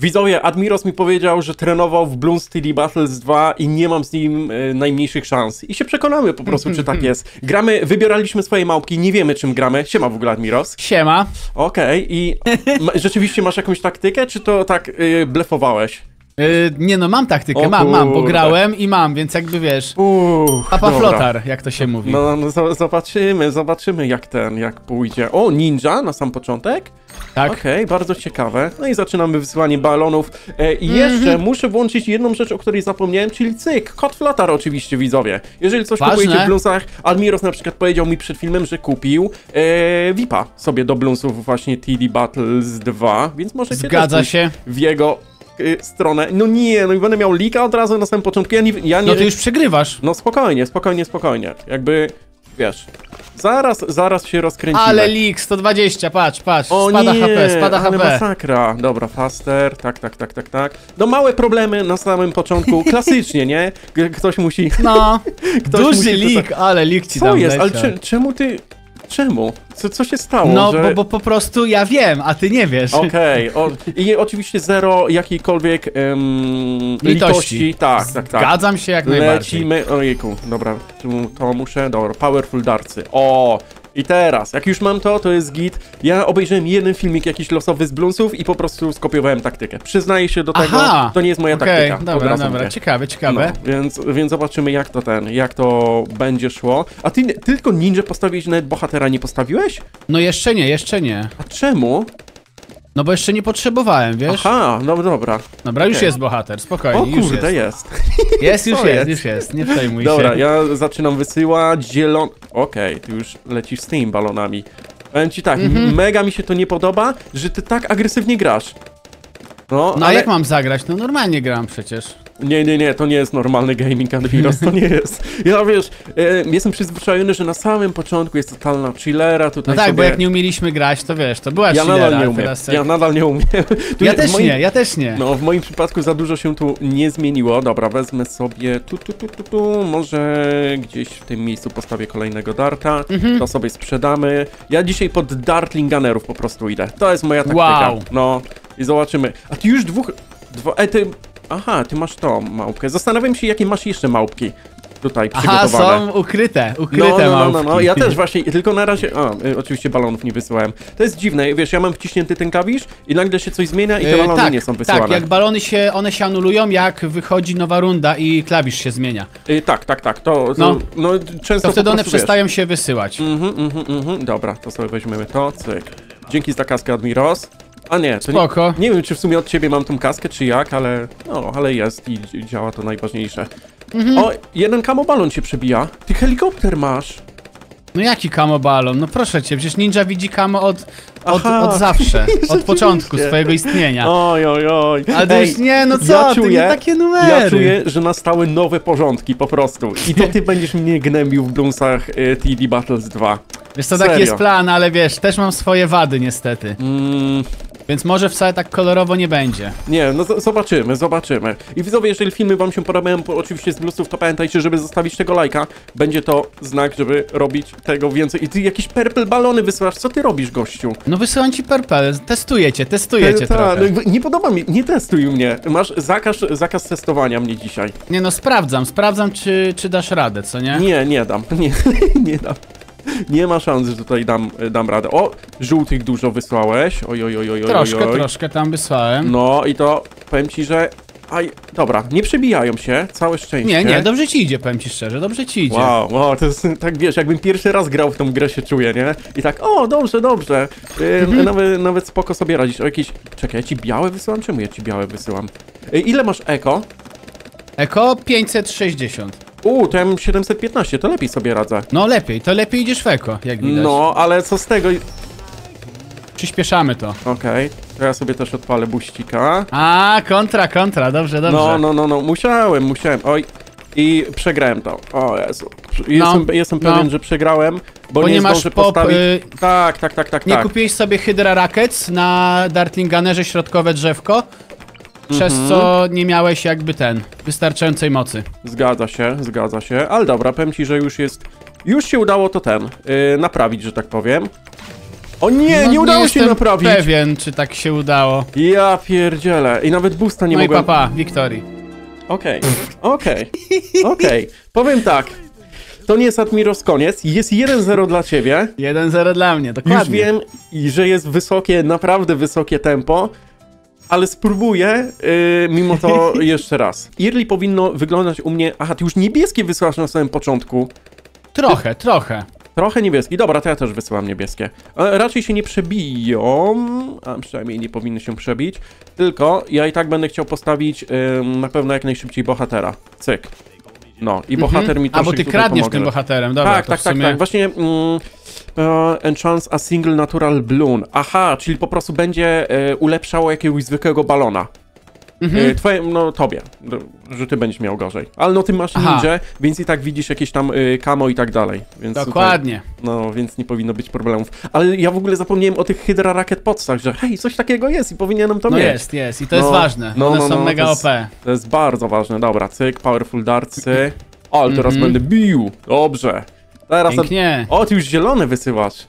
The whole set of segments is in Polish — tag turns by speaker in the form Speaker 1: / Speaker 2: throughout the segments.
Speaker 1: Widzowie, Admiros mi powiedział, że trenował w Bloons Steel Battles 2 i nie mam z nim e, najmniejszych szans. I się przekonamy po prostu, czy tak jest. Gramy, wybieraliśmy swoje małpki, nie wiemy czym gramy. Siema w ogóle Admiros.
Speaker 2: Siema.
Speaker 1: Okej, i ma, rzeczywiście masz jakąś taktykę, czy to tak y, blefowałeś?
Speaker 2: Yy, nie no, mam taktykę,
Speaker 1: O
Speaker 2: mam, mam, bo grałem i mam, więc jakby wiesz,
Speaker 1: Uff,
Speaker 2: papa
Speaker 1: dobra.
Speaker 2: flotar, jak to się mówi.
Speaker 1: No, no zo- zobaczymy, zobaczymy jak ten, jak pójdzie. O, ninja na sam początek?
Speaker 2: tak?
Speaker 1: Okej, bardzo ciekawe. No i zaczynamy wysyłanie balonów. E, I jeszcze muszę włączyć jedną rzecz, o której zapomniałem, czyli cyk, kod flotar oczywiście, widzowie. Jeżeli coś
Speaker 2: Ważne.
Speaker 1: kupujecie w Bloonsach, Admiros na przykład powiedział mi przed filmem, że kupił e, VIPa sobie do Bloonsów właśnie TD Battles 2, więc możecie
Speaker 2: Zgadza się.
Speaker 1: w jego y, stronę. No nie, no i będę miał lika od razu na samym początku. Ja nie... Ja nie
Speaker 2: No ty już przegrywasz.
Speaker 1: No spokojnie, spokojnie, spokojnie. Jakby, wiesz, zaraz, zaraz się rozkręcimy.
Speaker 2: Ale leak, 120, patrz, patrz,
Speaker 1: O
Speaker 2: spada
Speaker 1: nie,
Speaker 2: HP, spada
Speaker 1: ale
Speaker 2: HP.
Speaker 1: masakra. Dobra, faster, tak, tak, tak, tak, tak. No małe problemy na samym początku, klasycznie, nie? Ktoś musi...
Speaker 2: No,
Speaker 1: Ktoś musi
Speaker 2: duży
Speaker 1: to-
Speaker 2: leak, ale leak ci
Speaker 1: Co
Speaker 2: tam
Speaker 1: jest? Ale
Speaker 2: leciał.
Speaker 1: czemu ty... Czemu? Co, co się stało,
Speaker 2: No,
Speaker 1: że...
Speaker 2: bo, bo po prostu ja wiem, a ty nie wiesz.
Speaker 1: Okej, o- i oczywiście zero jakiejkolwiek em,
Speaker 2: Litości.
Speaker 1: litości. Tak, tak, tak.
Speaker 2: Zgadzam się jak najbardziej.
Speaker 1: Lecimy, ojejku, dobra, to muszę, dobra, powerful darcy, o, i teraz, jak już mam to, to jest git, ja obejrzałem jeden filmik jakiś losowy z Bloonsów i po prostu skopiowałem taktykę, przyznaję się do tego,
Speaker 2: Aha,
Speaker 1: to nie jest moja
Speaker 2: Okej,
Speaker 1: taktyka,
Speaker 2: dobra, dobra,
Speaker 1: mówię.
Speaker 2: ciekawe, ciekawe.
Speaker 1: No, więc, więc zobaczymy jak to ten, jak to będzie szło. A ty, ty tylko ninja postawiłeś, nawet bohatera nie postawiłeś?
Speaker 2: No jeszcze nie, jeszcze nie.
Speaker 1: A czemu?
Speaker 2: No bo jeszcze nie potrzebowałem, wiesz?
Speaker 1: Aha, no dobra.
Speaker 2: Dobra, już
Speaker 1: okej.
Speaker 2: jest bohater, spokojnie,
Speaker 1: O
Speaker 2: już
Speaker 1: kurde,
Speaker 2: jest.
Speaker 1: jest.
Speaker 2: Jest, już jest, już jest, nie przejmuj
Speaker 1: Dobra,
Speaker 2: się.
Speaker 1: ja zaczynam wysyłać zielon... Okej, ty już lecisz z tymi balonami. Powiem ci tak,
Speaker 2: Mhm.
Speaker 1: mega mi się to nie podoba, że ty tak agresywnie grasz. No,
Speaker 2: No a
Speaker 1: ale...
Speaker 2: jak mam zagrać? No normalnie gram przecież.
Speaker 1: Nie, nie, nie, to nie jest normalny gaming Admiros, to nie jest. Ja wiesz, e, jestem przyzwyczajony, że na samym początku jest totalna chillera,
Speaker 2: No
Speaker 1: tutaj
Speaker 2: tak,
Speaker 1: sobie...
Speaker 2: bo jak nie umieliśmy grać, to wiesz, to była
Speaker 1: Ja
Speaker 2: chillera,
Speaker 1: nadal nie umiem,
Speaker 2: teraz
Speaker 1: ja
Speaker 2: jak...
Speaker 1: nadal nie umiem. Tu
Speaker 2: Ja też
Speaker 1: moim-
Speaker 2: nie, ja też nie.
Speaker 1: No, w moim przypadku za dużo się tu nie zmieniło. Dobra, wezmę sobie tu, tu, tu, tu, tu. Może gdzieś w tym miejscu postawię kolejnego darta.
Speaker 2: Mhm.
Speaker 1: To sobie sprzedamy. Ja dzisiaj pod dartling gunnerów po prostu idę. To jest moja taktyka.
Speaker 2: Wow.
Speaker 1: No, i zobaczymy. A ty już dwóch... Dwo... E, ty... Aha, ty masz tą małpkę. Zastanawiam się, jakie masz jeszcze małpki tutaj
Speaker 2: Aha,
Speaker 1: przygotowane.
Speaker 2: są ukryte, ukryte
Speaker 1: No, no, no, no,
Speaker 2: małpki.
Speaker 1: no, ja też właśnie, tylko na razie, a, y, oczywiście balonów nie wysyłałem. To jest dziwne, wiesz, ja mam wciśnięty ten klawisz i nagle się coś zmienia i te
Speaker 2: Yy,
Speaker 1: balony
Speaker 2: tak,
Speaker 1: nie są wysyłane.
Speaker 2: tak, jak balony się, one się anulują, jak wychodzi nowa runda i klawisz się zmienia.
Speaker 1: Y, tak, tak, tak, to,
Speaker 2: No.
Speaker 1: no. często
Speaker 2: To wtedy
Speaker 1: po
Speaker 2: one
Speaker 1: prostu,
Speaker 2: przestają się wysyłać.
Speaker 1: Wiesz, mhm, mhm, mhm, dobra, to sobie weźmiemy to, cyk. Dzięki za kaskę, Admiros. A nie, to nie,
Speaker 2: Spoko.
Speaker 1: nie wiem, czy w sumie od ciebie mam tą kaskę, czy jak, ale, no, ale jest i dzi- działa to najważniejsze.
Speaker 2: Mhm.
Speaker 1: O, jeden kamobalon się przebija. Ty helikopter masz.
Speaker 2: No jaki kamo balon? No proszę cię, przecież ninja widzi kamo od, od,
Speaker 1: Aha.
Speaker 2: od zawsze, od początku swojego istnienia.
Speaker 1: Oj, oj, oj.
Speaker 2: Ale
Speaker 1: Ej,
Speaker 2: już nie, no co,
Speaker 1: ja
Speaker 2: ty
Speaker 1: czuję,
Speaker 2: nie takie numery.
Speaker 1: Ja czuję, że nastały nowe porządki po prostu. I to ty będziesz mnie gnębił w Bloonsach y, TD Battles 2.
Speaker 2: Wiesz co, taki
Speaker 1: Serio.
Speaker 2: jest plan, ale wiesz, też mam swoje wady niestety.
Speaker 1: Mm,
Speaker 2: Więc może wcale tak kolorowo nie będzie.
Speaker 1: nie, no zobaczymy, zobaczymy. I widzowie, jeżeli filmy wam się podobają, po- oczywiście z Bluesów, to pamiętajcie, żeby zostawić tego lajka. Będzie to znak, żeby robić tego więcej. I ty jakieś purple balony wysyłasz. Co ty robisz, gościu?
Speaker 2: No wysyłam ci purple, testujecie, testujecie
Speaker 1: Ta,
Speaker 2: trochę.
Speaker 1: no, nie podoba mi, nie testuj mnie. Masz zakaz, zakaz testowania mnie dzisiaj.
Speaker 2: Nie no, sprawdzam, sprawdzam czy, czy dasz radę, co nie?
Speaker 1: Nie, nie dam. Nie, nie dam. Nie ma szans, że tutaj dam, dam radę. O, żółtych dużo wysłałeś. Oj, oj, oj, oj, oj,
Speaker 2: Troszkę,
Speaker 1: oj.
Speaker 2: troszkę tam wysłałem.
Speaker 1: No i to powiem ci, że. Aj, dobra, nie przebijają się, całe szczęście.
Speaker 2: Nie, nie, dobrze ci idzie, powiem ci szczerze, dobrze ci idzie.
Speaker 1: Wow, wow, to jest tak wiesz, jakbym pierwszy raz grał w tą grę się czuję, nie? I tak, o, dobrze, dobrze. Yy, nawet, nawet spoko sobie radzisz. O jakieś. Czekaj, ja ci białe wysyłam? Czemu ja ci białe wysyłam? Yy, ile masz eko?
Speaker 2: Eko 560.
Speaker 1: Uuu, to ja mam 715, to lepiej sobie radzę.
Speaker 2: No lepiej, to lepiej idziesz w eko, jak widać.
Speaker 1: No, ale co z tego?
Speaker 2: Przyspieszamy to.
Speaker 1: Okej, to ja sobie też odpalę buścika.
Speaker 2: A, kontra, kontra, dobrze, dobrze.
Speaker 1: No, no, no, no, musiałem, musiałem. Oj. I przegrałem to. O Jezu. Jestem, jestem
Speaker 2: no.
Speaker 1: pewien, że przegrałem, bo,
Speaker 2: Bo
Speaker 1: nie,
Speaker 2: nie masz
Speaker 1: zdążę
Speaker 2: pop,
Speaker 1: postawić.
Speaker 2: y,
Speaker 1: Tak, tak, tak, tak,
Speaker 2: Nie
Speaker 1: tak.
Speaker 2: kupiłeś sobie Hydra Rackets na Dartling Gunnerze środkowe drzewko, przez
Speaker 1: Mhm.
Speaker 2: co nie miałeś jakby ten, wystarczającej mocy.
Speaker 1: Zgadza się, zgadza się. Ale dobra, powiem ci, że już jest. Już się udało to ten. Yy, naprawić, że tak powiem. O nie,
Speaker 2: No,
Speaker 1: nie udało się
Speaker 2: jestem
Speaker 1: naprawić.
Speaker 2: pewien, czy tak się udało.
Speaker 1: Ja pierdzielę. I nawet boosta nie
Speaker 2: no
Speaker 1: mogłem...
Speaker 2: i papa, Wiktorii.
Speaker 1: Okej, okej, okej. Powiem tak. To nie jest Admiros koniec. Jest 1-0 dla ciebie.
Speaker 2: 1-0 dla mnie, dokładnie.
Speaker 1: Już wiem, że jest wysokie, naprawdę wysokie tempo, ale spróbuję yy, mimo to jeszcze raz. Early powinno wyglądać u mnie... Aha, ty już niebieskie wysłasz na samym początku.
Speaker 2: Trochę, trochę.
Speaker 1: Trochę niebieski. Dobra, to ja też wysyłam niebieskie. E, raczej się nie przebiją, a przynajmniej nie powinny się przebić. Tylko ja i tak będę chciał postawić ym, na pewno jak najszybciej bohatera. Cyk. No, i bohater mi
Speaker 2: Mhm. A bo ty kradniesz
Speaker 1: pomoże.
Speaker 2: tym bohaterem, dobra.
Speaker 1: Tak, tak, tak,
Speaker 2: sumie...
Speaker 1: tak. Właśnie mm, e, enchance a single natural balloon. Aha, czyli po prostu będzie e, ulepszało jakiegoś zwykłego balona.
Speaker 2: Mhm.
Speaker 1: E, twoje, no tobie, no, że ty będziesz miał gorzej. Ale no ty masz
Speaker 2: Aha.
Speaker 1: ninja, więc i tak widzisz jakieś tam y, camo i tak dalej. Więc tutaj-
Speaker 2: Dokładnie.
Speaker 1: no, więc nie powinno być problemów. Ale ja w ogóle zapomniałem o tych Hydra Rocket Podsach, że hej, coś takiego jest i powinienem to
Speaker 2: No
Speaker 1: mieć.
Speaker 2: jest, jest. I to jest
Speaker 1: No,
Speaker 2: ważne.
Speaker 1: no,
Speaker 2: One
Speaker 1: no,
Speaker 2: są
Speaker 1: no,
Speaker 2: mega
Speaker 1: to jest-
Speaker 2: OP.
Speaker 1: To jest bardzo ważne. Dobra, cyk, Powerful Dartsy. O, ale teraz
Speaker 2: Mhm.
Speaker 1: będę bił. Dobrze. Teraz...
Speaker 2: Pięknie.
Speaker 1: O, ty już zielone wysyłasz.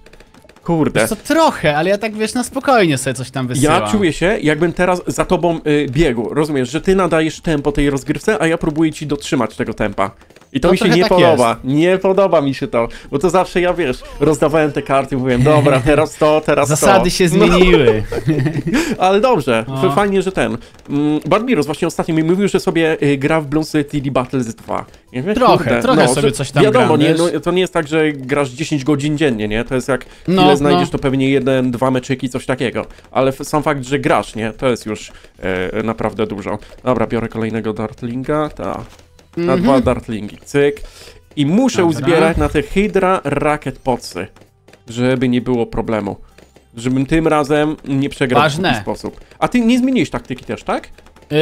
Speaker 1: Kurde.
Speaker 2: Wiesz co, trochę, ale ja tak, wiesz, na spokojnie sobie coś tam wysyłam.
Speaker 1: Ja czuję się, jakbym teraz za tobą y, biegł. Rozumiesz, że ty nadajesz tempo tej rozgrywce, a ja próbuję ci dotrzymać tego tempa. I to
Speaker 2: No
Speaker 1: mi się nie
Speaker 2: tak
Speaker 1: podoba. Nie podoba mi się to. Bo to zawsze ja wiesz, rozdawałem te karty, mówiłem, dobra, teraz to, teraz
Speaker 2: Zasady
Speaker 1: to.
Speaker 2: się
Speaker 1: No,
Speaker 2: zmieniły.
Speaker 1: ale dobrze,
Speaker 2: No.
Speaker 1: F- fajnie, że ten. Mm, Badmirus właśnie ostatnio mi mówił, że sobie y, gra w Bloons TD Battles 2. Ja mówię,
Speaker 2: Trochę,
Speaker 1: kurde,
Speaker 2: trochę
Speaker 1: no,
Speaker 2: sobie coś tam
Speaker 1: Wiadomo,
Speaker 2: gram,
Speaker 1: nie, no, to nie jest tak, że grasz 10 godzin dziennie, nie? To jest jak
Speaker 2: No,
Speaker 1: ile znajdziesz,
Speaker 2: no.
Speaker 1: to pewnie jeden, dwa meczyki, coś takiego. Ale sam fakt, że grasz, nie? To jest już e, naprawdę dużo. Dobra, biorę kolejnego Dartlinga, ta. Na dwa Dartlingi, cyk. I muszę.
Speaker 2: Dobra.
Speaker 1: uzbierać na te Hydra Racket Potsy, żeby nie było problemu. Żebym tym razem nie przegrał w
Speaker 2: Ważne.
Speaker 1: taki sposób. A ty nie zmieniłeś taktyki też, tak?
Speaker 2: Yy,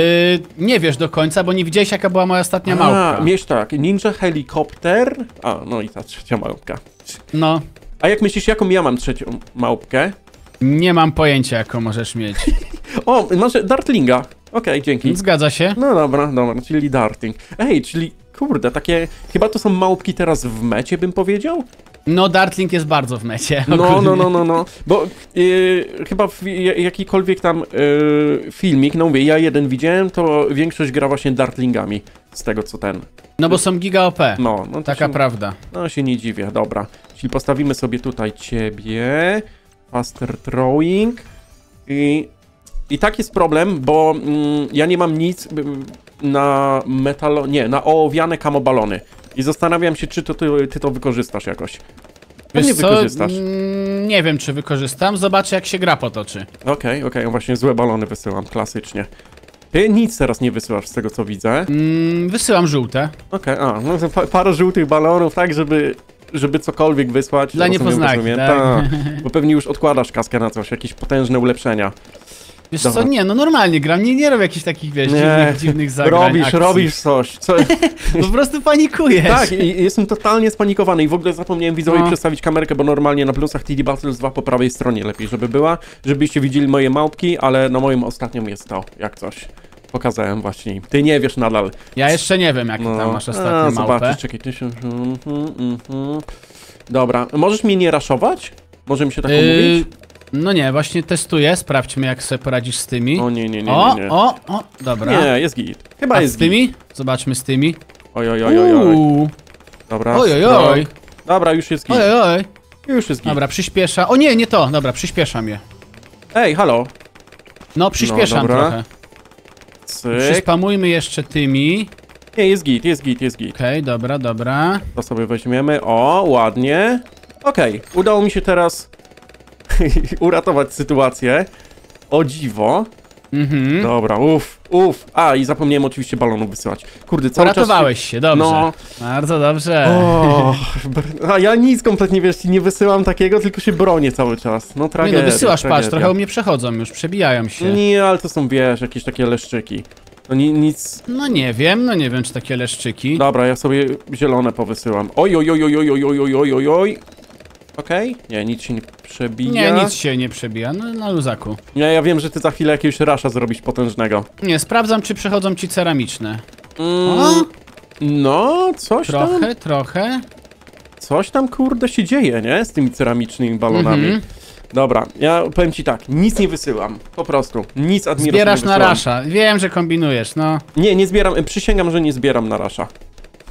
Speaker 2: nie wiesz do końca, bo nie widziałeś jaka była moja ostatnia
Speaker 1: A,
Speaker 2: małpka.
Speaker 1: miałeś tak, Ninja Helikopter. A, no i ta trzecia małpka.
Speaker 2: No,
Speaker 1: A jak myślisz, jaką ja mam trzecią małpkę?
Speaker 2: nie mam pojęcia jaką możesz mieć.
Speaker 1: O, masz Dartlinga. Okej, dzięki.
Speaker 2: Zgadza się?
Speaker 1: No dobra, dobra, czyli darting. Ej, czyli kurde, takie. Chyba to są małpki teraz w mecie, bym powiedział?
Speaker 2: No, Dartling jest bardzo w mecie.
Speaker 1: No,
Speaker 2: ogólnie.
Speaker 1: no, no, no, no. Bo yy, chyba w, jakikolwiek tam yy, filmik, no mówię, ja jeden widziałem, to większość gra właśnie dartlingami. Z tego co ten.
Speaker 2: No bo są giga OP.
Speaker 1: No, no to
Speaker 2: Taka
Speaker 1: się,
Speaker 2: prawda.
Speaker 1: No się nie dziwię, dobra. Czyli postawimy sobie tutaj ciebie. Faster throwing. I, i tak jest problem, bo mm, ja nie mam nic na metalo... Nie, na ołowiane kamobalony. I zastanawiam się, czy to ty, ty to wykorzystasz jakoś.
Speaker 2: Wiesz co?
Speaker 1: wykorzystasz.
Speaker 2: Mm, Nie wiem, czy wykorzystam. Zobaczę, jak się gra potoczy.
Speaker 1: Okej, okej, ja właśnie złe balony wysyłam, klasycznie. Ty nic teraz nie wysyłasz z tego co widzę.
Speaker 2: Mm, wysyłam żółte.
Speaker 1: Okej, a, no pa, parę żółtych balonów, tak, żeby, żeby cokolwiek wysłać.
Speaker 2: Dla niepoznaki,
Speaker 1: rozumiem.
Speaker 2: tak?
Speaker 1: Tak, bo pewnie już odkładasz kaskę na coś, jakieś potężne ulepszenia.
Speaker 2: Wiesz
Speaker 1: Dobra.
Speaker 2: co, nie, no normalnie gram. Nie, nie robię jakichś takich, wiesz, dziwnych, dziwnych zagrań,
Speaker 1: robisz,
Speaker 2: akcji.
Speaker 1: robisz coś. Co...
Speaker 2: Po prostu panikujesz.
Speaker 1: tak, i jestem totalnie spanikowany i w ogóle zapomniałem widzowie
Speaker 2: No.
Speaker 1: przestawić kamerkę, bo normalnie na plusach TD Battles 2 po prawej stronie lepiej, żeby była, żebyście widzieli moje małpki, ale na moim ostatnim jest to, jak coś. Pokazałem właśnie. Ty nie wiesz nadal.
Speaker 2: Ja jeszcze nie wiem, jak
Speaker 1: No,
Speaker 2: tam masz
Speaker 1: a,
Speaker 2: ostatnią małpę.
Speaker 1: zobaczysz, czekaj, mhm, mhm. Dobra, możesz mnie nie raszować? Może mi się tak
Speaker 2: Yy? No nie, właśnie testuję. Sprawdźmy, jak sobie poradzisz z tymi.
Speaker 1: O nie, nie, nie,
Speaker 2: o,
Speaker 1: nie, nie.
Speaker 2: o, o, dobra.
Speaker 1: Nie, jest git. Chyba
Speaker 2: A
Speaker 1: jest
Speaker 2: z
Speaker 1: git.
Speaker 2: tymi? Zobaczmy z tymi.
Speaker 1: Oj, oj, oj, oj, oj.
Speaker 2: Uuu.
Speaker 1: Dobra,
Speaker 2: Oj, oj, oj.
Speaker 1: Dobra, już jest git.
Speaker 2: Oj, oj, oj.
Speaker 1: Już jest git.
Speaker 2: Dobra, przyspiesza. O nie, nie to. Dobra, przyspieszam je.
Speaker 1: Ej, halo.
Speaker 2: No, przyspieszam
Speaker 1: dobra.
Speaker 2: trochę.
Speaker 1: Cyk.
Speaker 2: Przyspamujmy jeszcze tymi.
Speaker 1: Nie, jest git, jest git, jest git.
Speaker 2: Okej, dobra, dobra.
Speaker 1: To sobie weźmiemy. O, ładnie. Okej, udało mi się teraz uratować sytuację. O dziwo.
Speaker 2: Mhm.
Speaker 1: Dobra, uff, uff. A, i zapomniałem oczywiście balonu wysyłać. Kurde, cały czas...
Speaker 2: Uratowałeś się, dobrze.
Speaker 1: No.
Speaker 2: Bardzo dobrze.
Speaker 1: O, a ja nic kompletnie, wiesz, nie wysyłam takiego, tylko się bronię cały czas. No
Speaker 2: nie
Speaker 1: tragedia,
Speaker 2: no, wysyłasz, patrz,
Speaker 1: tragedia.
Speaker 2: trochę u mnie przechodzą już, przebijają się.
Speaker 1: Nie, ale to są, wiesz, jakieś takie leszczyki. No ni nic...
Speaker 2: No nie wiem, no nie wiem, czy takie leszczyki.
Speaker 1: Dobra, ja sobie zielone powysyłam. Oj, oj, oj, oj, oj, oj, oj, oj, oj, oj, oj. Okej? Nie, nic się nie przebija.
Speaker 2: Nie, nic się nie przebija, no na luzaku.
Speaker 1: Nie, ja wiem, że ty za chwilę jakiegoś rasza zrobisz potężnego.
Speaker 2: Nie, sprawdzam, czy przechodzą ci ceramiczne.
Speaker 1: Mm,
Speaker 2: O,
Speaker 1: no, coś tam,
Speaker 2: trochę, trochę.
Speaker 1: coś tam, kurde, się dzieje, nie? Z tymi ceramicznymi balonami.
Speaker 2: Mhm.
Speaker 1: Dobra, ja powiem ci tak, nic nie wysyłam. Po prostu. Nic Admiros
Speaker 2: Zbierasz
Speaker 1: nie
Speaker 2: na
Speaker 1: wysyłam.
Speaker 2: rasza. Wiem, że kombinujesz, no.
Speaker 1: Nie, nie zbieram, przysięgam, że nie zbieram na rasza.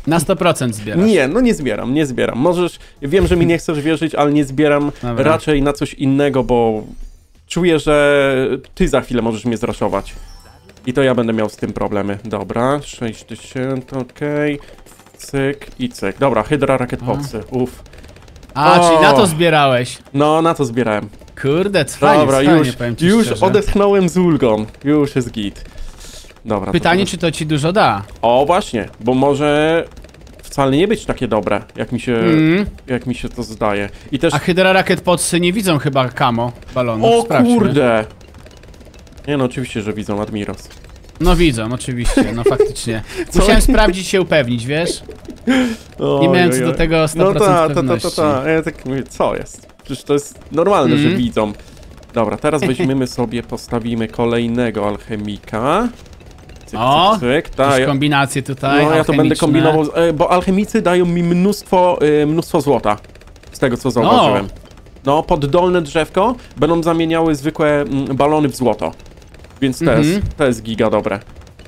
Speaker 2: Na 100% zbierasz.
Speaker 1: Nie, no nie zbieram, nie zbieram. Możesz, wiem, że mi nie chcesz wierzyć, ale nie zbieram
Speaker 2: Dobra.
Speaker 1: raczej na coś innego, bo czuję, że ty za chwilę możesz mnie zraszować. I to ja będę miał z tym problemy. Dobra, 6000, okej. Cyk i cyk. Dobra, Hydra Rakiet Podsy, uff.
Speaker 2: A,
Speaker 1: O.
Speaker 2: czyli na to zbierałeś.
Speaker 1: No, na to zbierałem.
Speaker 2: Kurde, fajnie,
Speaker 1: Dobra,
Speaker 2: fajnie,
Speaker 1: już,
Speaker 2: powiem ci
Speaker 1: już
Speaker 2: szczerze.
Speaker 1: odetchnąłem z ulgą. Już jest git. Dobra.
Speaker 2: Pytanie, czy to ci dużo da?
Speaker 1: O, właśnie, bo może wcale nie być takie dobre, jak mi się,
Speaker 2: Mm.
Speaker 1: jak mi się to zdaje. I też...
Speaker 2: A Hydra Rakiet Podsy nie widzą chyba kamo balonów.
Speaker 1: O
Speaker 2: Sprawdźmy.
Speaker 1: kurde! Nie no, oczywiście, że widzą Admiros.
Speaker 2: No widzą, oczywiście, no faktycznie. Musiałem sprawdzić się, upewnić, wiesz? Nie miałem co do tego 100%
Speaker 1: No ta, ta, ta, ta,
Speaker 2: pewności.
Speaker 1: ta. Ja tak mówię, co jest? Przecież to jest normalne, że
Speaker 2: Mm.
Speaker 1: widzą. Dobra, teraz weźmiemy sobie, postawimy kolejnego alchemika. Cyk,
Speaker 2: O,
Speaker 1: cyk, cyk. Ta,
Speaker 2: Jakieś
Speaker 1: ja,
Speaker 2: kombinacje tutaj,
Speaker 1: no ja to będę kombinował, e, bo alchemicy dają mi mnóstwo, e, mnóstwo złota. Z tego, co zauważyłem. No, pod dolne drzewko będą zamieniały zwykłe mm, balony w złoto. Więc to,
Speaker 2: Mhm.
Speaker 1: jest, to jest giga dobre.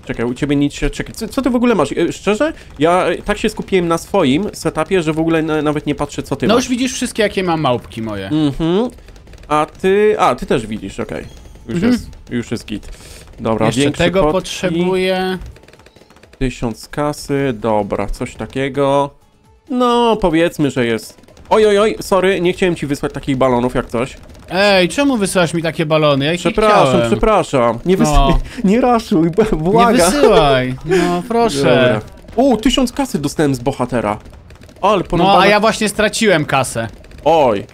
Speaker 1: Czekaj, u ciebie nic się... Czekaj, co, co ty w ogóle masz? E, Szczerze? Ja tak się skupiłem na swoim setupie, że w ogóle na, nawet nie patrzę, co ty
Speaker 2: No
Speaker 1: masz.
Speaker 2: już widzisz wszystkie, jakie mam małpki moje.
Speaker 1: Mhm. A ty... A, ty też widzisz, okej. Już,
Speaker 2: Mhm.
Speaker 1: jest, już jest git. Dobra,
Speaker 2: Jeszcze tego
Speaker 1: potki,
Speaker 2: potrzebuję.
Speaker 1: Tysiąc kasy, dobra, coś takiego. No, powiedzmy, że jest... Oj, oj, oj, sorry, nie chciałem ci wysłać takich balonów jak coś.
Speaker 2: Ej, czemu wysyłasz mi takie balony? Ja ich nie
Speaker 1: Przepraszam,
Speaker 2: chciałem.
Speaker 1: przepraszam. Nie, wys...
Speaker 2: No.
Speaker 1: nie raszuj, b-
Speaker 2: Nie wysyłaj. No proszę.
Speaker 1: U, tysiąc kasy dostałem z bohatera. Ale
Speaker 2: No, a ja właśnie straciłem kasę.
Speaker 1: Oj.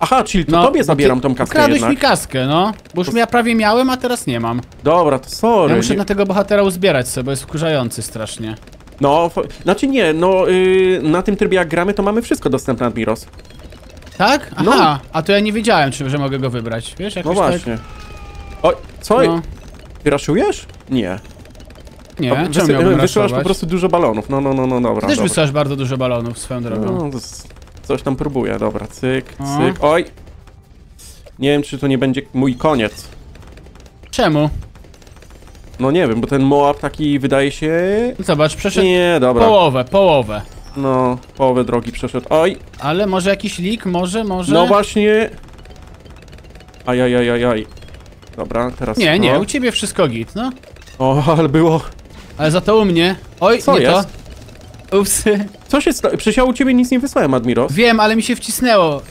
Speaker 1: Aha, czyli to
Speaker 2: No,
Speaker 1: tobie zabieram tą kaskę
Speaker 2: Ukradłeś
Speaker 1: jednak.
Speaker 2: mi kaskę, no. Bo już
Speaker 1: To-
Speaker 2: ja prawie miałem, a teraz nie mam.
Speaker 1: Dobra, to sorry.
Speaker 2: Ja muszę
Speaker 1: nie-
Speaker 2: na tego bohatera uzbierać sobie, bo jest wkurzający strasznie.
Speaker 1: No, znaczy nie, no yy, na tym trybie jak gramy, to mamy wszystko dostępne Admiros.
Speaker 2: Tak? Aha,
Speaker 1: No.
Speaker 2: a to ja nie wiedziałem, czy, że mogę go wybrać. Wiesz,
Speaker 1: No
Speaker 2: jakoś
Speaker 1: właśnie. Oj, co?
Speaker 2: tak... No,
Speaker 1: Ty raszujesz? Nie.
Speaker 2: nie,
Speaker 1: A,
Speaker 2: czemu
Speaker 1: wysy- wysyłasz po prostu dużo balonów. No, no, no, no, dobra.
Speaker 2: Ty też
Speaker 1: dobra.
Speaker 2: wysyłasz bardzo dużo balonów swoją drogą.
Speaker 1: No, to jest- coś tam próbuję, dobra, cyk,
Speaker 2: O.
Speaker 1: cyk. Oj! Nie wiem, czy to nie będzie mój koniec.
Speaker 2: Czemu?
Speaker 1: No nie wiem, bo ten Moab taki wydaje się...
Speaker 2: Zobacz, przeszedł
Speaker 1: Nie, dobra.
Speaker 2: połowę, połowę.
Speaker 1: No, połowę drogi przeszedł. Oj!
Speaker 2: Ale może jakiś lik, może, może?
Speaker 1: No właśnie... Ajajajajaj. Dobra, teraz...
Speaker 2: Nie, nie,
Speaker 1: to.
Speaker 2: u ciebie wszystko git, no.
Speaker 1: O, ale było...
Speaker 2: Ale za to u mnie... Oj,
Speaker 1: Co
Speaker 2: nie
Speaker 1: jest?
Speaker 2: to. Upsy.
Speaker 1: Co się stało? Przecież ja u ciebie nic nie wysłałem, Admiros.
Speaker 2: Wiem, ale mi się wcisnęło.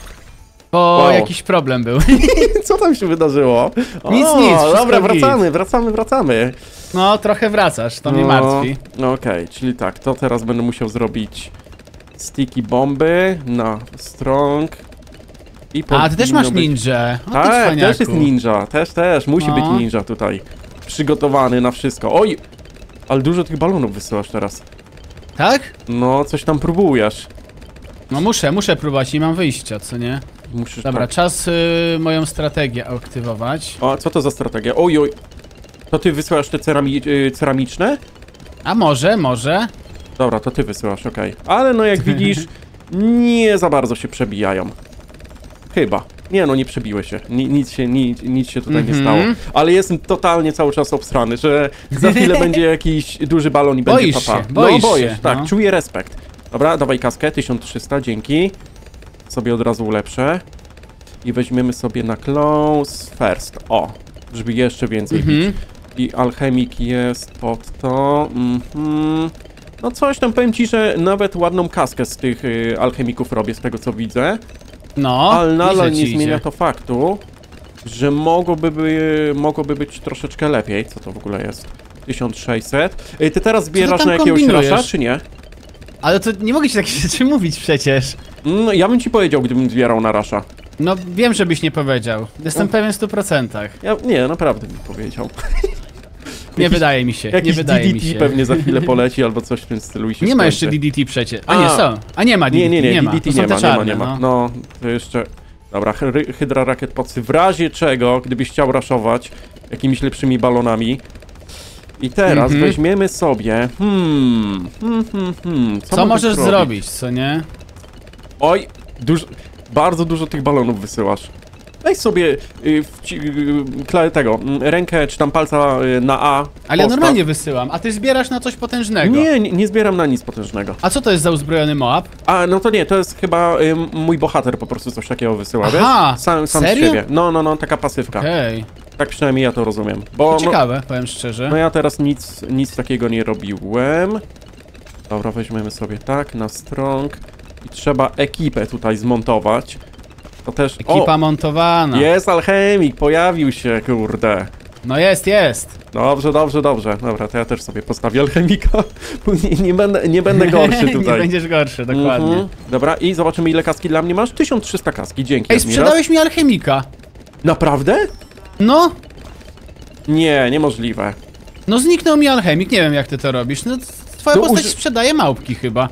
Speaker 2: Bo
Speaker 1: Wow.
Speaker 2: jakiś problem był.
Speaker 1: Co tam się wydarzyło?
Speaker 2: Nic,
Speaker 1: o,
Speaker 2: nic, wszystko
Speaker 1: Dobra, wracamy, wracamy, wracamy.
Speaker 2: No, trochę wracasz, to mnie
Speaker 1: No,
Speaker 2: martwi.
Speaker 1: No okej, czyli tak, to teraz będę musiał zrobić sticky bomby na strong i
Speaker 2: A, ty też masz
Speaker 1: być-
Speaker 2: ninja. O,
Speaker 1: Tak, też jest ninja, też, też, musi
Speaker 2: No.
Speaker 1: być ninja tutaj. Przygotowany na wszystko. Oj, ale dużo tych balonów wysyłasz teraz.
Speaker 2: Tak?
Speaker 1: No, coś tam próbujesz.
Speaker 2: No muszę, muszę próbować, nie mam wyjścia, co nie?
Speaker 1: Musisz
Speaker 2: Dobra,
Speaker 1: tak.
Speaker 2: czas y, moją strategię aktywować.
Speaker 1: O, co to za strategia? Oj, oj. To ty wysyłasz te cerami y, ceramiczne?
Speaker 2: A może, może?
Speaker 1: Dobra, to ty wysyłasz, okej. Ale no jak widzisz, nie za bardzo się przebijają. Chyba. Nie no, nie przebiły się. Ni, nic się, nic, nic się tutaj nie
Speaker 2: Mhm.
Speaker 1: stało. Ale jestem totalnie cały czas obstrany, że za chwilę będzie jakiś duży balon i będzie
Speaker 2: Boisz
Speaker 1: papa.
Speaker 2: się, boisz
Speaker 1: no boję
Speaker 2: się,
Speaker 1: tak,
Speaker 2: no.
Speaker 1: czuję respekt. Dobra, dawaj kaskę, 1300, dzięki. Sobie od razu ulepszę. I weźmiemy sobie na close first. O, żeby jeszcze więcej bić.
Speaker 2: Mhm.
Speaker 1: I alchemik jest pod to. Mhm. No coś tam powiem ci, że nawet ładną kaskę z tych y, alchemików robię z tego co widzę.
Speaker 2: No,
Speaker 1: ale nadal nie zmienia
Speaker 2: idzie.
Speaker 1: to faktu, że mogłoby, by, mogłoby być troszeczkę lepiej. Co to w ogóle jest? 1600. Y, Ty teraz zbierasz na jakiegoś
Speaker 2: kombinujesz?
Speaker 1: rasza, czy nie?
Speaker 2: Ale to nie mogę ci takie rzeczy mówić przecież.
Speaker 1: No, ja bym ci powiedział, gdybym zbierał na rasza.
Speaker 2: No wiem, żebyś nie powiedział. Jestem
Speaker 1: No.
Speaker 2: pewien w 100%.
Speaker 1: Ja, nie, naprawdę bym powiedział.
Speaker 2: Nie wydaje mi się, nie
Speaker 1: Jakiś
Speaker 2: wydaje mi
Speaker 1: DDT
Speaker 2: się.
Speaker 1: pewnie za chwilę poleci albo coś w tym stylu i się
Speaker 2: Nie ma jeszcze DDT przecież. A, nie, są. A nie ma DDT,
Speaker 1: Nie, nie, nie,
Speaker 2: nie ma.
Speaker 1: DDT nie ma, nie ma,
Speaker 2: czarne,
Speaker 1: nie ma.
Speaker 2: no.
Speaker 1: No, to jeszcze... Dobra, hy- Hydra Rakiet Pocy, w razie czego, gdybyś chciał raszować jakimiś lepszymi balonami. I teraz
Speaker 2: Mhm.
Speaker 1: weźmiemy sobie... Hmm, hmm, hmm, hmm. Co,
Speaker 2: Co możesz
Speaker 1: zrobić?
Speaker 2: zrobić, co nie?
Speaker 1: Oj, dużo, bardzo dużo tych balonów wysyłasz. Weź sobie y, wci- y, tego, mm, rękę czy tam palca y, na A.
Speaker 2: Ale ja normalnie wysyłam, a ty zbierasz na coś potężnego.
Speaker 1: Nie, nie, nie zbieram na nic potężnego.
Speaker 2: A co to jest za uzbrojony Moab?
Speaker 1: A, no to nie, to jest chyba y, mój bohater po prostu coś takiego wysyła,
Speaker 2: Aha,
Speaker 1: wiesz? Sam, sam z
Speaker 2: serio?
Speaker 1: siebie. No, no, no, taka pasywka.
Speaker 2: Okej,
Speaker 1: Tak przynajmniej ja to rozumiem. Bo no,
Speaker 2: ciekawe, powiem szczerze.
Speaker 1: no ja teraz nic, nic takiego nie robiłem. Dobra, weźmiemy sobie tak, na strong. I trzeba ekipę tutaj zmontować. To też...
Speaker 2: Ekipa montowana.
Speaker 1: O, jest alchemik, pojawił się, kurde.
Speaker 2: No jest, jest.
Speaker 1: Dobrze, dobrze, dobrze. Dobra, to ja też sobie postawię alchemika. Nie, nie, będę, nie będę gorszy
Speaker 2: nie
Speaker 1: tutaj.
Speaker 2: będziesz gorszy, dokładnie.
Speaker 1: Mhm. Dobra, i zobaczymy ile kaski dla mnie masz. 1300 kaski, dzięki.
Speaker 2: Ej, sprzedałeś mi alchemika.
Speaker 1: Naprawdę?
Speaker 2: No,
Speaker 1: Nie, niemożliwe.
Speaker 2: no zniknął mi alchemik, nie wiem jak ty to robisz. No, twoja
Speaker 1: No,
Speaker 2: postać
Speaker 1: uży-
Speaker 2: sprzedaje małpki chyba.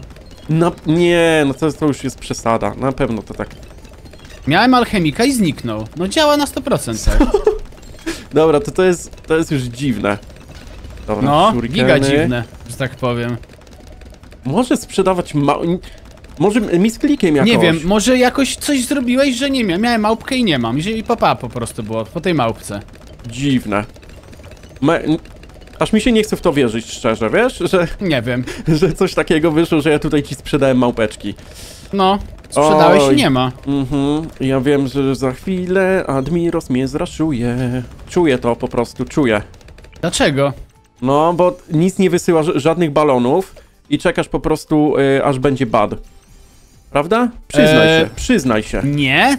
Speaker 1: Na, nie, no to, to już jest przesada. Na pewno to tak.
Speaker 2: Miałem alchemika i zniknął. No działa na 100%. Tak.
Speaker 1: Dobra, to to jest, to jest już dziwne. Dobra,
Speaker 2: No,
Speaker 1: shurikeny.
Speaker 2: giga dziwne, że tak powiem.
Speaker 1: Może sprzedawać ma... Może mi z klikiem jakoś.
Speaker 2: Nie wiem, może jakoś coś zrobiłeś, że nie miałem. Miałem małpkę i nie mam. I papa po prostu było, po tej małpce.
Speaker 1: Dziwne. Me... Aż mi się nie chce w to wierzyć, szczerze, wiesz? Że,
Speaker 2: Nie wiem.
Speaker 1: że coś takiego wyszło, że ja tutaj ci sprzedałem małpeczki.
Speaker 2: No, sprzedałeś
Speaker 1: Oj.
Speaker 2: i nie ma.
Speaker 1: Mhm, ja wiem, że za chwilę Admiros mnie zraszuje. Czuję to po prostu, czuję.
Speaker 2: Dlaczego?
Speaker 1: No, bo nic nie wysyła ż- żadnych balonów i czekasz po prostu, y, aż będzie bad. Prawda? Przyznaj
Speaker 2: Eee.
Speaker 1: się, przyznaj się.
Speaker 2: Nie?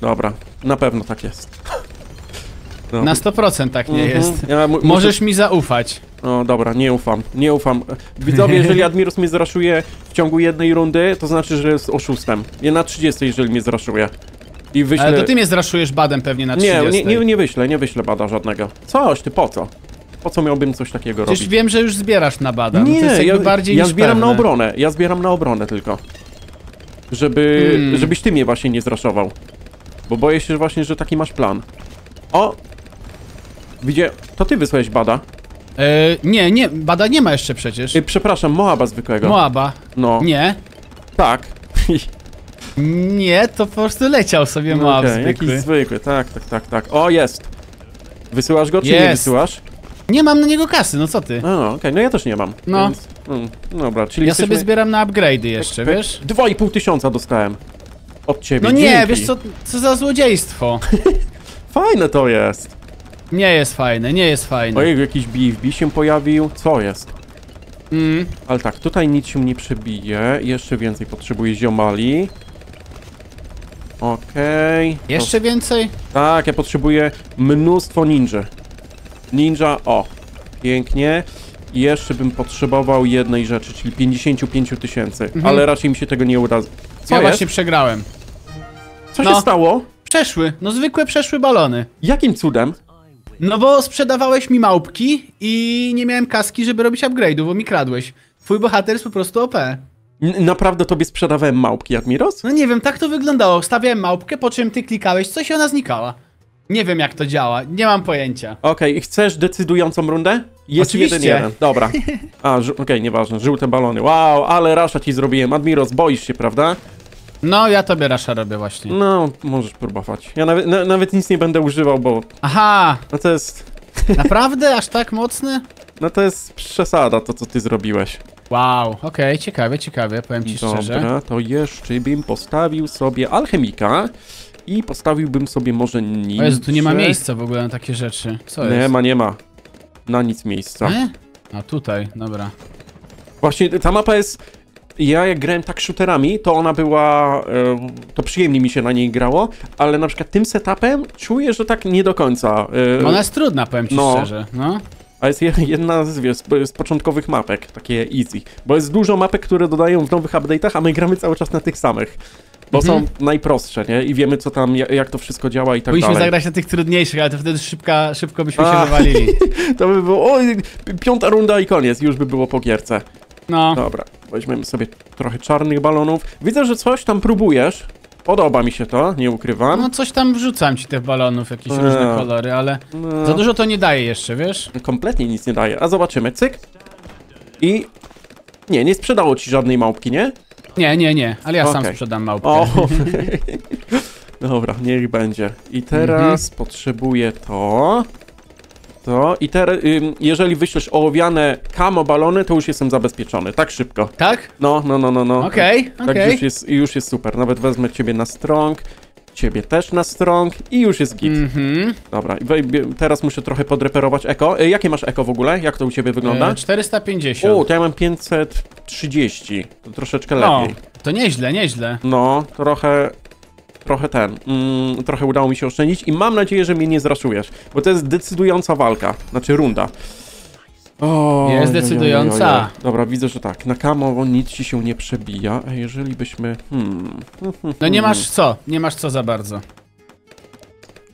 Speaker 1: Dobra, na pewno tak jest.
Speaker 2: Na 100% tak nie
Speaker 1: Mhm,
Speaker 2: jest.
Speaker 1: Ja mu-
Speaker 2: Możesz mi zaufać.
Speaker 1: Muszę... O, dobra, nie ufam, nie ufam. Widzowie, jeżeli Admiros mnie zraszuje w ciągu jednej rundy, to znaczy, że jest oszustem. Nie na 30, jeżeli mnie zraszuje. I wyślę...
Speaker 2: Ale to ty mnie zraszujesz badem pewnie na 30.
Speaker 1: Nie, nie, nie, nie wyślę, nie wyślę bada żadnego. Coś, ty po co? Po co miałbym coś takiego
Speaker 2: Przecież
Speaker 1: robić?
Speaker 2: wiem, że już zbierasz na bada. no to
Speaker 1: Nie, ja,
Speaker 2: bardziej
Speaker 1: ja zbieram na
Speaker 2: pewne.
Speaker 1: obronę, ja zbieram na obronę tylko. Żeby,
Speaker 2: Hmm.
Speaker 1: żebyś ty mnie właśnie nie zraszował. Bo boję się właśnie, że taki masz plan. O! Widzie, to ty wysłałeś bada.
Speaker 2: E, nie, nie, bada nie ma jeszcze przecież.
Speaker 1: Y, przepraszam, Moaba zwykłego.
Speaker 2: Moaba.
Speaker 1: No,
Speaker 2: Nie.
Speaker 1: tak.
Speaker 2: Nie, to po prostu leciał sobie
Speaker 1: No
Speaker 2: Moab
Speaker 1: okej,
Speaker 2: zwykły.
Speaker 1: Jakiś zwykły, tak, tak, tak, tak. O, jest! Wysyłasz go, czy nie
Speaker 2: Jest.
Speaker 1: wysyłasz?
Speaker 2: Nie mam na niego kasy, no co ty?
Speaker 1: No, okej, no ja też nie mam.
Speaker 2: No.
Speaker 1: Więc, mm, dobra, czyli
Speaker 2: Ja sobie zbieram na upgrade'y jeszcze,
Speaker 1: Tak,
Speaker 2: wiesz?
Speaker 1: Dwa i pół tysiąca dostałem. Od ciebie.
Speaker 2: No nie,
Speaker 1: Dzięki.
Speaker 2: wiesz co, co za złodziejstwo.
Speaker 1: Fajne to jest.
Speaker 2: Nie jest fajne, nie jest fajne.
Speaker 1: Ojej, jakiś BFB się pojawił. Co jest?
Speaker 2: Mm,
Speaker 1: Ale tak, tutaj nic się nie przebije. Jeszcze więcej potrzebuję ziomali. Okej.
Speaker 2: jeszcze więcej?
Speaker 1: To- Tak, ja potrzebuję mnóstwo ninja. Ninja, o. Pięknie. I jeszcze bym potrzebował jednej rzeczy, czyli 55 000 tysięcy. Ale raczej mi się tego nie uda. Co
Speaker 2: ja
Speaker 1: jest?
Speaker 2: właśnie przegrałem.
Speaker 1: Co
Speaker 2: no.
Speaker 1: się stało?
Speaker 2: Przeszły, no zwykłe przeszły balony.
Speaker 1: Jakim cudem?
Speaker 2: No bo sprzedawałeś mi małpki i nie miałem kaski, żeby robić upgrade'u, bo mi kradłeś. Twój bohater jest po prostu OP.
Speaker 1: N naprawdę tobie sprzedawałem małpki, Admiros?
Speaker 2: No nie wiem, tak to wyglądało. Stawiałem małpkę, po czym ty klikałeś coś i ona znikała. Nie wiem jak to działa, nie mam pojęcia.
Speaker 1: Okej, chcesz decydującą rundę? Jest
Speaker 2: Oczywiście.
Speaker 1: jeden jeden. Dobra. A, okej, nieważne. Żółte balony. Wow, ale rasza ci zrobiłem. Admiros, boisz się, prawda?
Speaker 2: No, ja tobie rasza robię właśnie.
Speaker 1: No, możesz próbować. Ja nawet, na, nawet nic nie będę używał, bo
Speaker 2: Aha,
Speaker 1: no to jest...
Speaker 2: naprawdę? Aż tak mocny?
Speaker 1: No to jest przesada, to co ty zrobiłeś.
Speaker 2: Wow, okej, ciekawe, ciekawe, powiem ci szczerze.
Speaker 1: Dobra, to jeszcze bym postawił sobie alchemika i postawiłbym sobie może ninja.
Speaker 2: O Jezu, tu nie ma miejsca w ogóle na takie rzeczy. Co
Speaker 1: Nie
Speaker 2: jest?
Speaker 1: ma, nie ma. Na nic miejsca.
Speaker 2: A tutaj, dobra.
Speaker 1: Właśnie ta mapa jest. Ja jak grałem tak shooterami, to ona była. to przyjemnie mi się na niej grało, ale na przykład tym setupem czuję, że tak nie do końca.
Speaker 2: Ona jest trudna, powiem ci
Speaker 1: no.
Speaker 2: szczerze. No.
Speaker 1: A jest je- jedna z, wiesz, z, początkowych mapek, takie easy. Bo jest dużo mapek, które dodają w nowych update'ach, a my gramy cały czas na tych samych. Bo
Speaker 2: Mhm.
Speaker 1: są najprostsze, nie? I wiemy, co tam, ja- jak to wszystko działa i tak
Speaker 2: Powinniśmy
Speaker 1: dalej.
Speaker 2: zagrać na tych trudniejszych, ale to wtedy szybka, szybko byśmy
Speaker 1: A.
Speaker 2: się wywalili.
Speaker 1: To by było. O, piąta runda i koniec, już by było po gierce.
Speaker 2: No.
Speaker 1: Dobra, weźmiemy sobie trochę czarnych balonów. Widzę, że coś tam próbujesz. Podoba mi się to, nie ukrywam.
Speaker 2: No coś tam wrzucam ci tych balonów, jakieś
Speaker 1: Eee.
Speaker 2: różne kolory, ale
Speaker 1: No,
Speaker 2: za dużo to nie daje jeszcze, wiesz?
Speaker 1: kompletnie nic nie daje. A zobaczymy, cyk. I... Nie, nie sprzedało ci żadnej małpki, nie?
Speaker 2: Nie, nie, nie, ale ja sam
Speaker 1: Okej.
Speaker 2: sprzedam małpkę.
Speaker 1: O! Dobra, niech będzie. I teraz
Speaker 2: Mhm.
Speaker 1: potrzebuję to. To. I teraz, jeżeli wyślesz ołowiane kamo balony, to już jestem zabezpieczony. Tak szybko.
Speaker 2: Tak?
Speaker 1: No, no, no, no, no.
Speaker 2: Okej,
Speaker 1: Tak
Speaker 2: okej.
Speaker 1: już jest, już jest super. Nawet wezmę ciebie na strong, ciebie też na strong i już jest git.
Speaker 2: Mhm.
Speaker 1: Dobra, teraz muszę trochę podreperować eko. E, jakie masz eko w ogóle? Jak to u ciebie wygląda?
Speaker 2: E, 450.
Speaker 1: O, to ja mam 530. To troszeczkę
Speaker 2: no,
Speaker 1: lepiej.
Speaker 2: to nieźle, nieźle.
Speaker 1: No, trochę. Trochę ten. Mm, trochę udało mi się oszczędzić i mam nadzieję, że mnie nie zraszujesz. Bo to jest decydująca walka. Znaczy runda. O,
Speaker 2: Jest
Speaker 1: oj, oj, oj,
Speaker 2: decydująca.
Speaker 1: oj. Dobra, widzę, że tak. Na kamowo nic ci się nie przebija, a jeżeli byśmy. Hmm.
Speaker 2: No nie masz co, nie masz co za bardzo.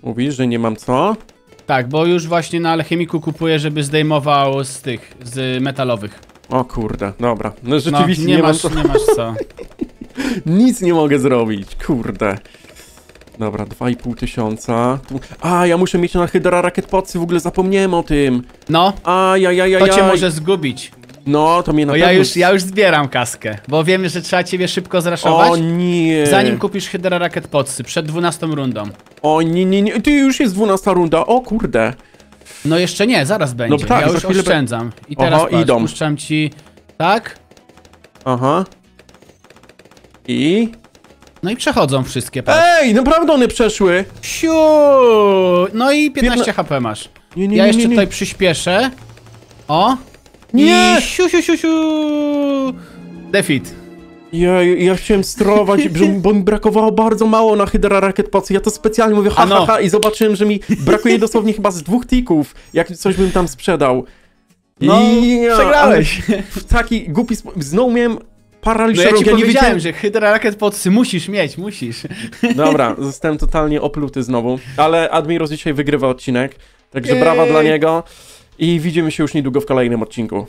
Speaker 1: Mówisz, że nie mam co?
Speaker 2: Tak, bo już właśnie na alchemiku kupuję, żeby zdejmował z tych, z metalowych.
Speaker 1: O kurde, dobra. No
Speaker 2: No,
Speaker 1: rzeczywiście
Speaker 2: nie,
Speaker 1: nie, mam
Speaker 2: masz,
Speaker 1: co.
Speaker 2: nie masz co.
Speaker 1: Nic nie mogę zrobić, kurde. Dobra, 2,5 tysiąca. A, ja muszę mieć na Hydra Racket Podsy, w ogóle zapomniałem o tym.
Speaker 2: No,
Speaker 1: A, ja, ja, ja,
Speaker 2: to cię może zgubić.
Speaker 1: No, to mnie na
Speaker 2: Bo
Speaker 1: pewno...
Speaker 2: ja już, ja już zbieram kaskę, bo wiem, że trzeba ciebie szybko
Speaker 1: O
Speaker 2: zraszować,
Speaker 1: nie.
Speaker 2: zanim kupisz Hydra Racket Podsy, przed 12 rundą.
Speaker 1: O nie, nie, nie. Ty już jest 12 runda, o kurde.
Speaker 2: No jeszcze nie, zaraz będzie.
Speaker 1: tak,
Speaker 2: ja
Speaker 1: za
Speaker 2: już
Speaker 1: chwilę be-
Speaker 2: oszczędzam. I teraz
Speaker 1: Oho,
Speaker 2: patrz,
Speaker 1: idą.
Speaker 2: puszczam ci... Tak?
Speaker 1: Aha. I...
Speaker 2: No i przechodzą wszystkie, patrz.
Speaker 1: Ej, naprawdę one przeszły.
Speaker 2: Siu! No i 15
Speaker 1: Piętna-
Speaker 2: HP masz.
Speaker 1: Nie, nie,
Speaker 2: Ja jeszcze
Speaker 1: nie,
Speaker 2: tutaj przyspieszę. O!
Speaker 1: Nie!
Speaker 2: I siu, siu, siu, siu! Defeat.
Speaker 1: Ja, ja chciałem sterować, bo mi brakowało bardzo mało na Hydra Racket Podsy. Ja to specjalnie mówię ha,
Speaker 2: A no.
Speaker 1: ha, ha i zobaczyłem, że mi brakuje dosłownie chyba z dwóch tików, jak coś bym tam sprzedał.
Speaker 2: No,
Speaker 1: Ja,
Speaker 2: przegrałeś.
Speaker 1: W taki głupi sposób. Znowu miałem paraliż
Speaker 2: No ja ci
Speaker 1: nie
Speaker 2: powiedziałem,
Speaker 1: wiedziałem-
Speaker 2: że Hydra Racket Podsy musisz mieć, musisz.
Speaker 1: Dobra, zostałem totalnie opluty znowu. Ale Admiros dzisiaj wygrywa odcinek, także
Speaker 2: Jej.
Speaker 1: brawa dla niego. I widzimy się już niedługo w kolejnym odcinku.